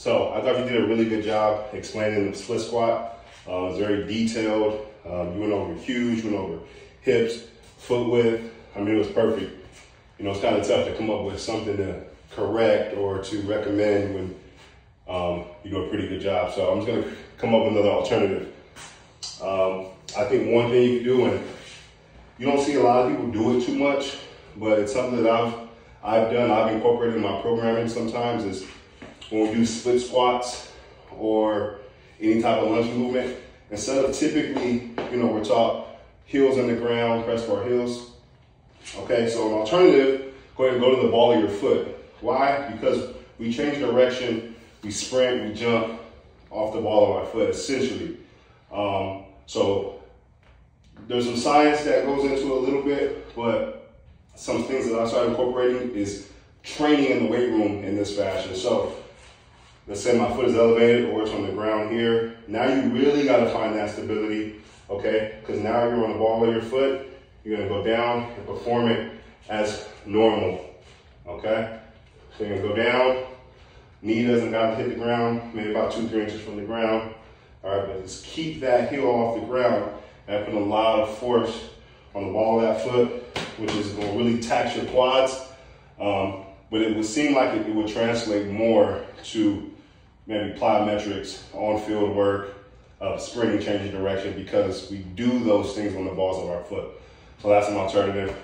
So I thought you did a really good job explaining the split squat. Uh, it was very detailed. Um, you went over huge, went over hips, foot width. I mean, it was perfect. You know, it's kind of tough to come up with something to correct or to recommend when um, you do a pretty good job. So I'm just gonna come up with another alternative. Um, I think one thing you can do, and you don't see a lot of people do it too much, but it's something that I've I've done. I've incorporated in my programming sometimes is when we do split squats or any type of lunge movement. Instead of typically, you know, we're taught heels in the ground, press for our heels. Okay, so an alternative, go ahead and go to the ball of your foot. Why? Because we change direction, we sprint, we jump off the ball of our foot, essentially. Um, so there's some science that goes into it a little bit, but some things that I started incorporating is training in the weight room in this fashion. So let's say my foot is elevated or it's on the ground here. Now you really gotta find that stability, okay? Because now you're on the ball of your foot, you're gonna go down and perform it as normal, okay? So you're gonna go down, knee doesn't gotta hit the ground, maybe about two, three inches from the ground. All right, but just keep that heel off the ground and put a lot of force on the ball of that foot, which is gonna really tax your quads. Um, but it would seem like it, it would translate more to maybe plyometrics, on-field work, uh, sprinting, changing direction, because we do those things on the balls of our foot. So that's an alternative.